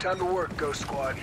Time to work, Ghost Squad.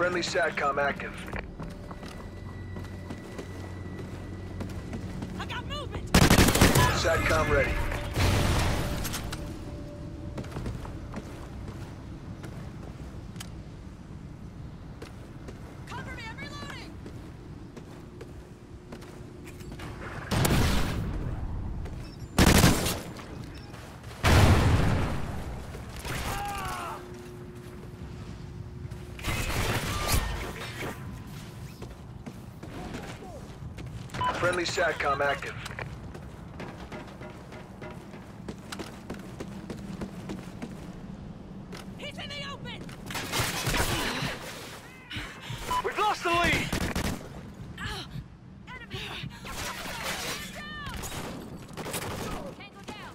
Friendly SATCOM active. I got movement! SATCOM ready. Friendly SATCOM active. He's in the open! We've lost the lead! Ah! Enemy! Down! Tango down!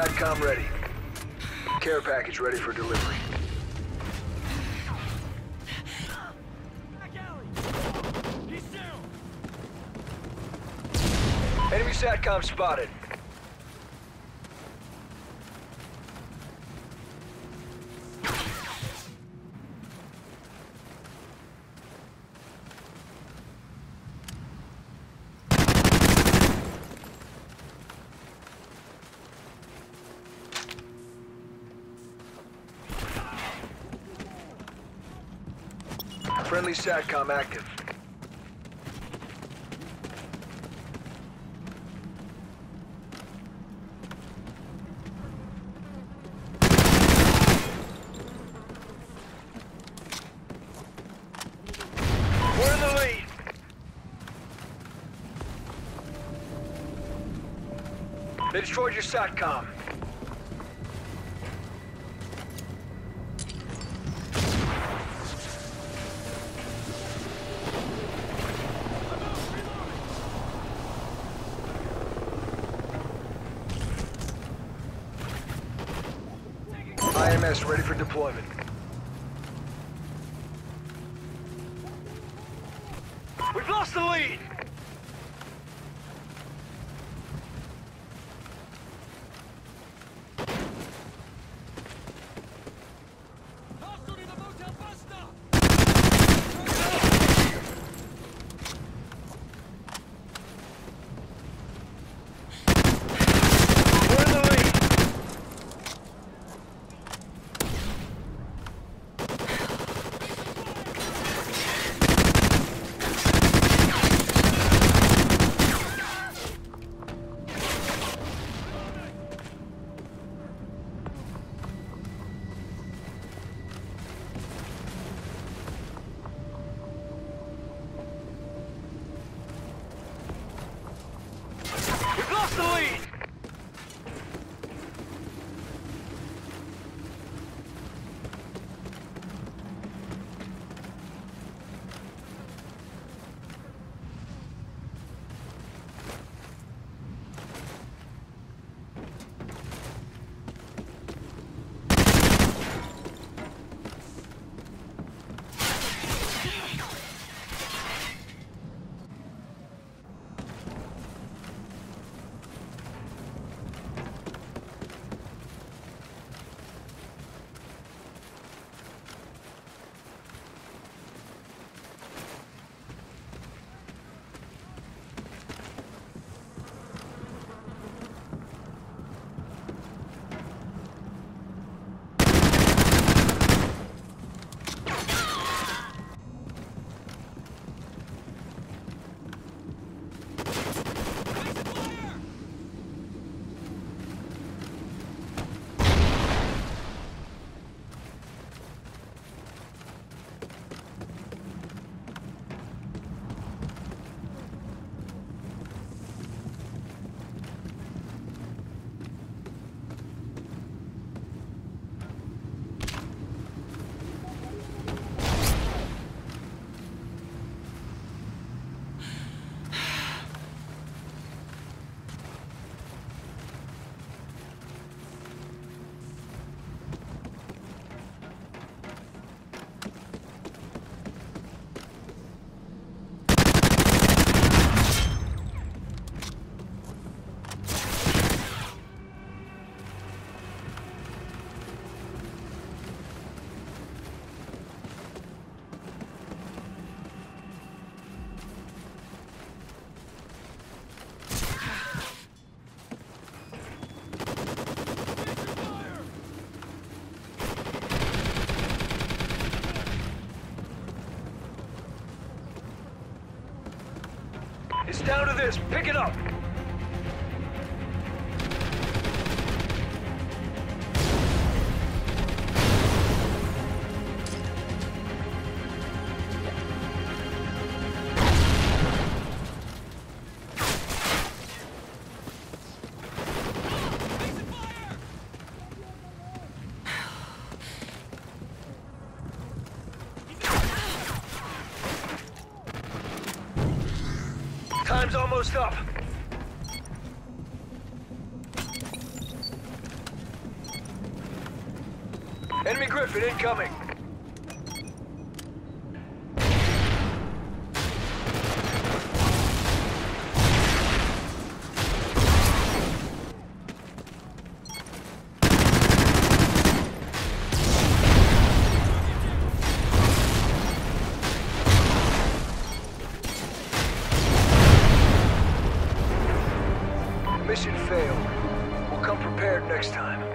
SATCOM ready. Care package ready for delivery. Enemy SATCOM spotted. Friendly SATCOM active. They destroyed your SATCOM. IMS ready for deployment. We've lost the lead! The lead! Down to this. Pick it up. Time's almost up. Enemy Gryphon incoming. prepared next time.